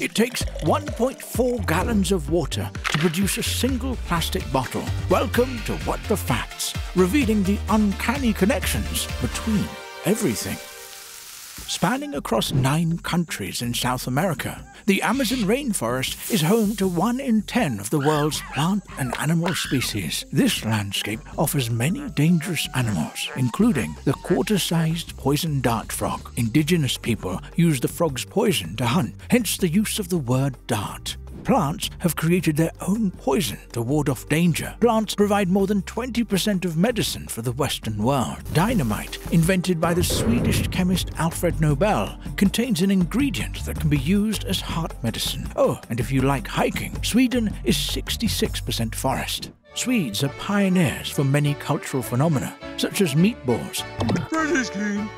It takes 1.4 gallons of water to produce a single plastic bottle. Welcome to What the Facts, revealing the uncanny connections between everything. Spanning across nine countries in South America, the Amazon rainforest is home to one in ten of the world's plant and animal species. This landscape offers many dangerous animals, including the quarter-sized poison dart frog. Indigenous people use the frog's poison to hunt, hence the use of the word dart. Plants have created their own poison to ward off danger. Plants provide more than 20% of medicine for the Western world. Dynamite, invented by the Swedish chemist Alfred Nobel, contains an ingredient that can be used as heart medicine. Oh, and if you like hiking, Sweden is 66% forest. Swedes are pioneers for many cultural phenomena, such as meatballs,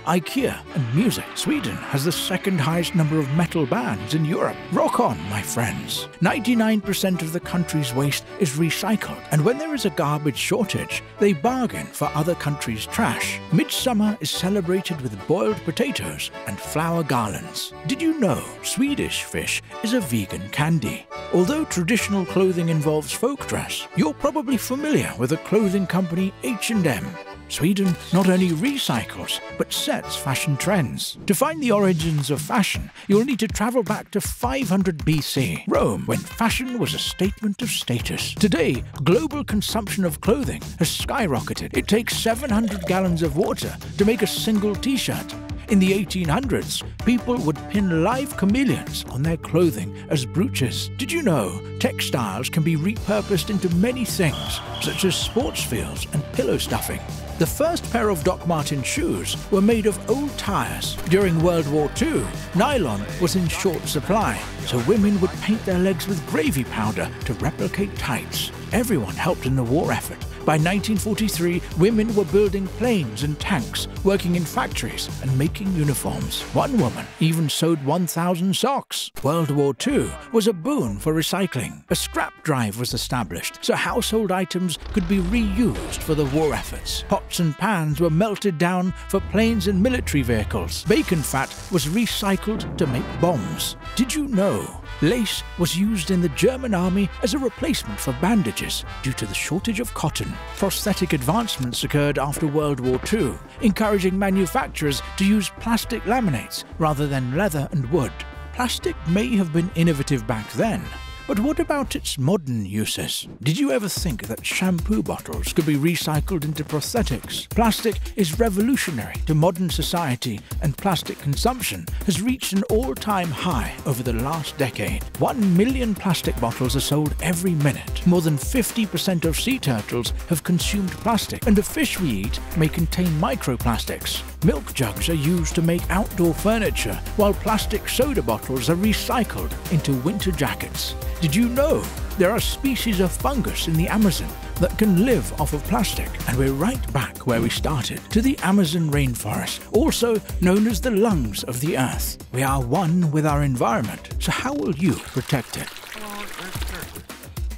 IKEA, and music. Sweden has the second highest number of metal bands in Europe. Rock on, my friends. 99% of the country's waste is recycled, and when there is a garbage shortage, they bargain for other countries' trash. Midsummer is celebrated with boiled potatoes and flower garlands. Did you know Swedish fish is a vegan candy? Although traditional clothing involves folk dress, you're probably familiar with the clothing company H&M. Sweden not only recycles, but sets fashion trends. To find the origins of fashion, you'll need to travel back to 500 BC, Rome, when fashion was a statement of status. Today, global consumption of clothing has skyrocketed. It takes 700 gallons of water to make a single t-shirt. In the 1800s, people would pin live chameleons on their clothing as brooches. Did you know textiles can be repurposed into many things, such as sports fields and pillow stuffing? The first pair of Doc Marten shoes were made of old tyres. During World War II, nylon was in short supply, so women would paint their legs with gravy powder to replicate tights. Everyone helped in the war effort. By 1943, women were building planes and tanks, working in factories and making uniforms. One woman even sewed 1,000 socks. World War II was a boon for recycling. A scrap drive was established so household items could be reused for the war efforts. Pots and pans were melted down for planes and military vehicles. Bacon fat was recycled to make bombs. Did you know lace was used in the German army as a replacement for bandages due to the shortage of cotton? Prosthetic advancements occurred after World War II, encouraging manufacturers to use plastic laminates rather than leather and wood. Plastic may have been innovative back then, but what about its modern uses? Did you ever think that shampoo bottles could be recycled into prosthetics? Plastic is revolutionary to modern society, and plastic consumption has reached an all-time high over the last decade. One million plastic bottles are sold every minute. More than 50% of sea turtles have consumed plastic, and the fish we eat may contain microplastics. Milk jugs are used to make outdoor furniture, while plastic soda bottles are recycled into winter jackets. Did you know there are species of fungus in the Amazon that can live off of plastic? And we're right back where we started, to the Amazon rainforest, also known as the lungs of the earth. We are one with our environment, so how will you protect it?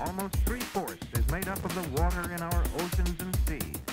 Almost three-fourths is made up of the water in our oceans and seas.